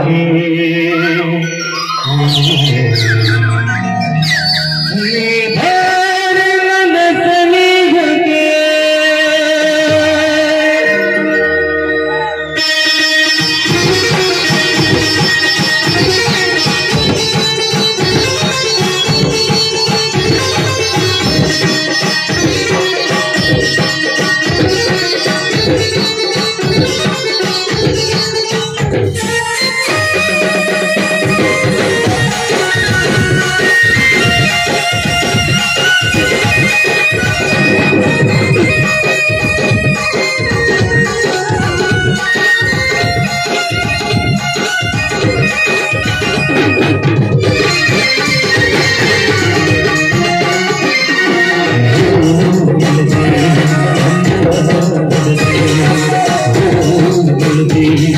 গন্ধে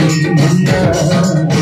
你们的。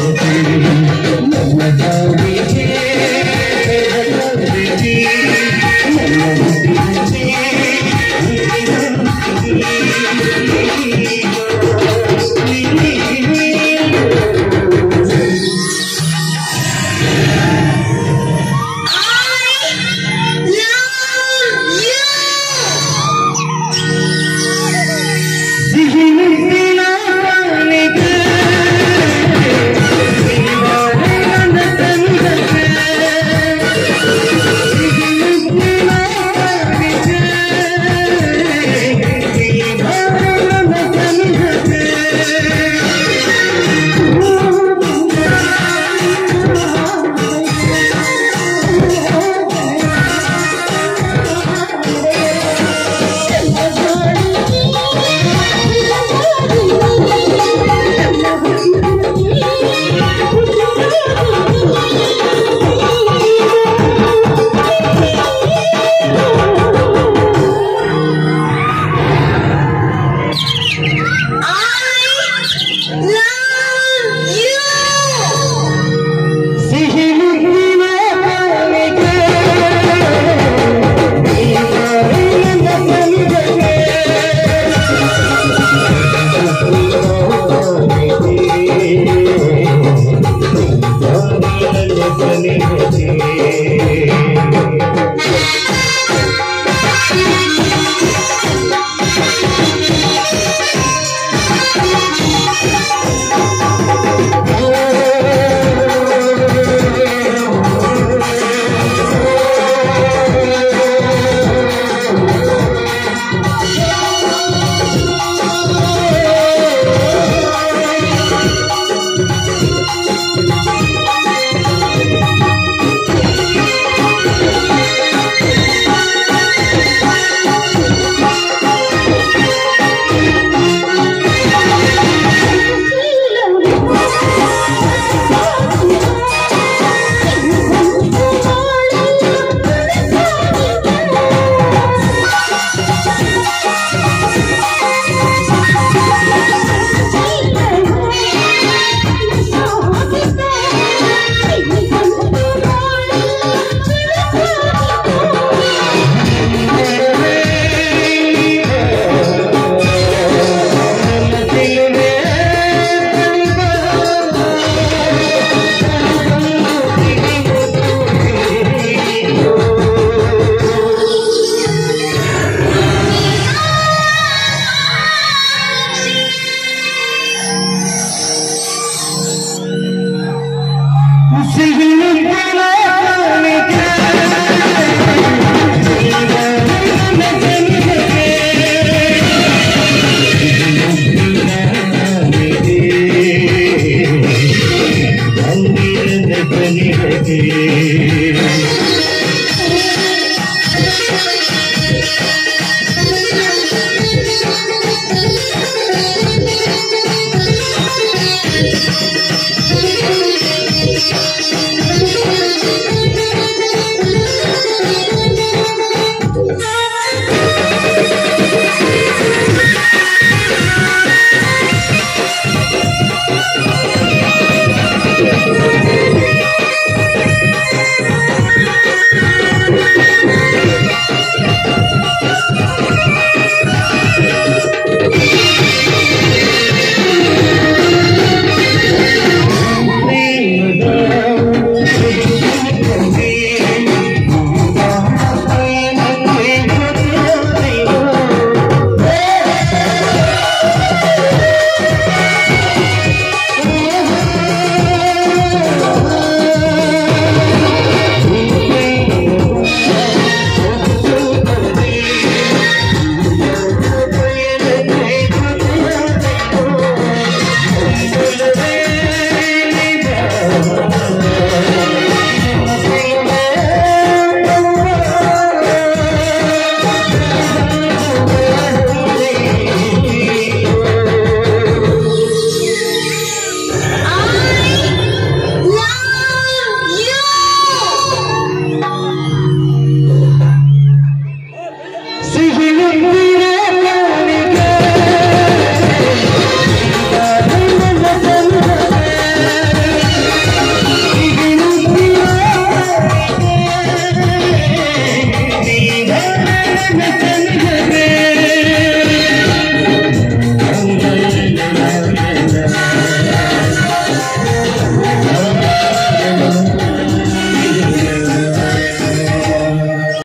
You.